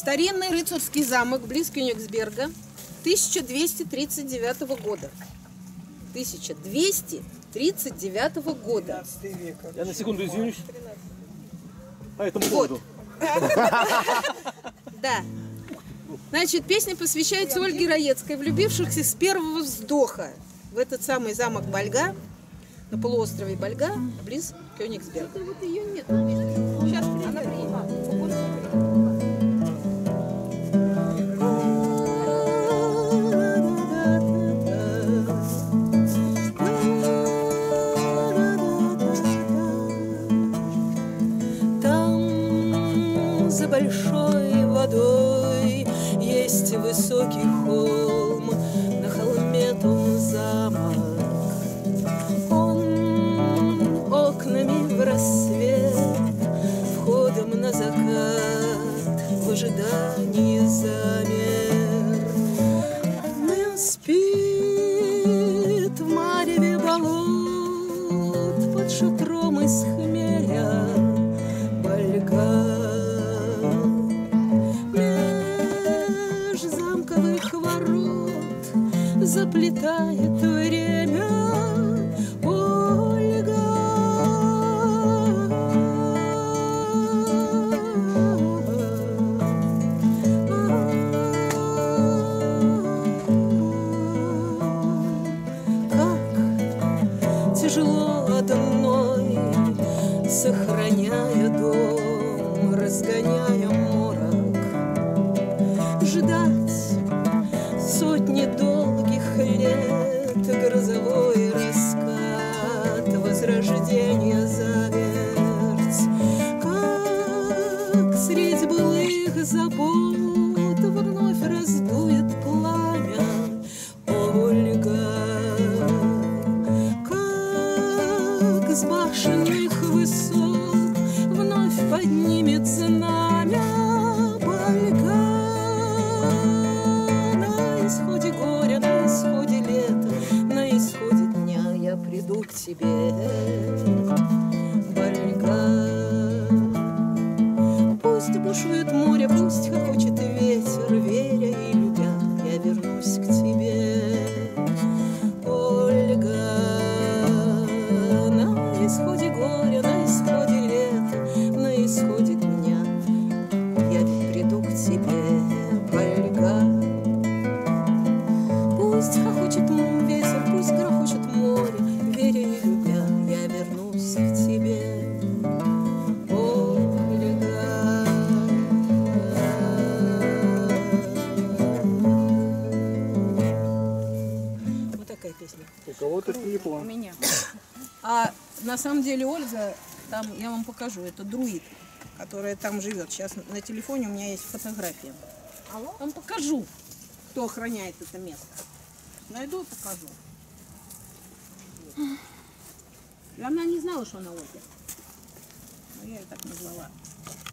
Старинный рыцарский замок близ Кёнигсберга 1239 года. 1239 года. 15 век. Я на секунду извинюсь. По этому Вот. поводу. Да. Значит, песня посвящается Ольге Раецкой, влюбившихся с первого вздоха в этот самый замок Бальга на полуострове Бальга, близ Кёнигсберга. Вот ее нет. Сейчас она Там большой водой есть высокий холм, на холме том замок. Он окнами в рассвет, входом на закат, в ожидании замер. Заплетает время Ольга. Как тяжело одной, сохраняя Ольга. Пусть бушует море, пусть хохочет ветер, веря и любя, я вернусь к тебе, Ольга. На исходе горя, на исходе лета, на исходе дня я приду к тебе, Ольга. Пусть хохочет ветер, пусть грохочет У кого-то У телефон. меня. А на самом деле Ольга, там я вам покажу, это друид, которая там живет. Сейчас на телефоне у меня есть фотография. Вам покажу, кто охраняет это место. Найду, покажу. И она не знала, что она Ольга. Но я ее так назвала.